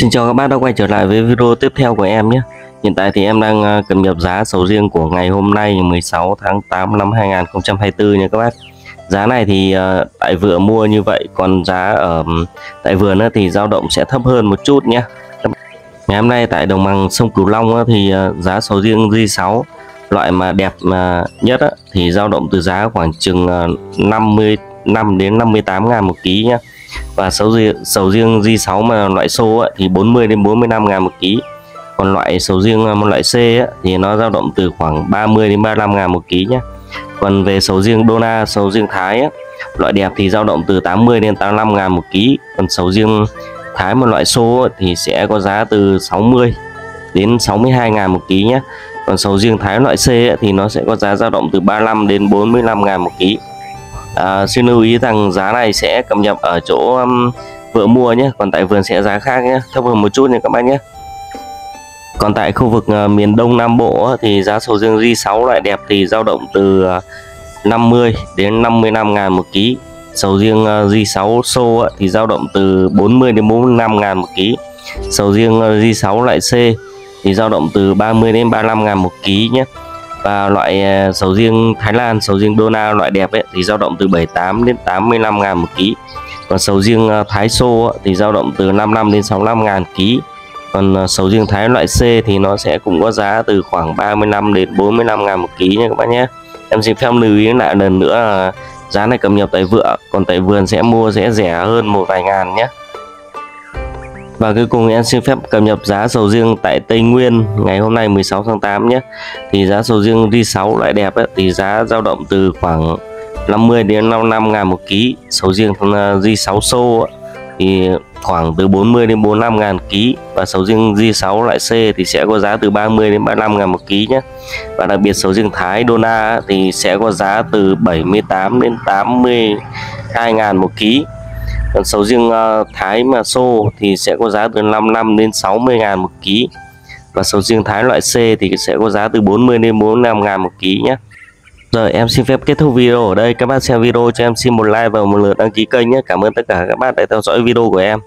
Xin chào các bác đã quay trở lại với video tiếp theo của em nhé. Hiện tại thì em đang à, cập nhật giá sầu riêng của ngày hôm nay 16 tháng 8 năm 2024 nha các bác. Giá này thì à, tại vựa mua như vậy, còn giá ở tại vườn thì dao động sẽ thấp hơn một chút nhé. Ngày hôm nay tại đồng bằng sông Cửu Long thì à, giá sầu riêng G6 loại mà đẹp nhất thì dao động từ giá khoảng chừng 55 đến 58 ngàn một ký nhé và sầu riêng sầu riêng J6 mà loại sâu á, thì 40 đến 45 ngàn một ký. Còn loại sầu riêng à, một loại C á, thì nó dao động từ khoảng 30 đến 35 ngàn một ký nhé còn về sầu riêng Dona sầu riêng Thái á, loại đẹp thì dao động từ 80 đến 85 ngàn một ký. Còn sầu riêng Thái một loại xô thì sẽ có giá từ 60 đến 62 ngàn một ký nhé còn sầu riêng Thái loại C thì nó sẽ có giá dao động từ 35 đến 45 ngàn một ký à, xin lưu ý rằng giá này sẽ cập nhật ở chỗ um, vựa mua nhé còn tại vườn sẽ giá khác nhé thấp hơn một chút nha các bác nhé. Còn tại khu vực uh, miền Đông Nam Bộ thì giá sầu riêng J6 loại đẹp thì dao động từ uh, 50 đến 55 ngàn một ký. Sầu riêng uh, J6 xô thì dao động từ 40 đến 45 ngàn một ký. Sầu riêng uh, J6 loại C thì dao động từ 30 đến 35 ngàn một ký nhé và loại à, sầu riêng Thái Lan, sầu riêng Dona loại đẹp ấy, thì dao động từ 78 đến 85 ngàn một ký. Còn sầu riêng à, Thái Sô thì dao động từ 55 đến 65 ngàn ký. Còn à, sầu riêng Thái loại C thì nó sẽ cũng có giá từ khoảng 35 đến 45 ngàn một ký nha các bạn nhé. Em xin phép lưu ý lại lần nữa là giá này cập nhật tại vựa, còn tại vườn sẽ mua sẽ rẻ hơn một vài ngàn nhé và cuối cùng em xin phép cập nhật giá sầu riêng tại Tây Nguyên ngày hôm nay 16 tháng 8 nhé. Thì giá sầu riêng Ri6 loại đẹp ấy, thì giá dao động từ khoảng 50 đến 55 ngàn một ký. Sầu riêng ờ, Ri6 xô thì khoảng từ 40 đến 45 ngàn ký. Và sầu riêng J6 loại C thì sẽ có giá từ 30 đến 35 ngàn một ký nhé. Và đặc biệt sầu riêng Thái Dona thì sẽ có giá từ 78 đến 82 ngàn một ký còn sầu riêng à, Thái mà xô thì sẽ có giá từ 55 đến 60 ngàn một ký. Và sầu riêng Thái loại C thì sẽ có giá từ 40 đến 45 ngàn một ký nhé. Giờ em xin phép kết thúc video ở đây. Các bác xem video cho em xin một like và một lượt đăng ký kênh nhé. Cảm ơn tất cả các bác đã theo dõi video của em.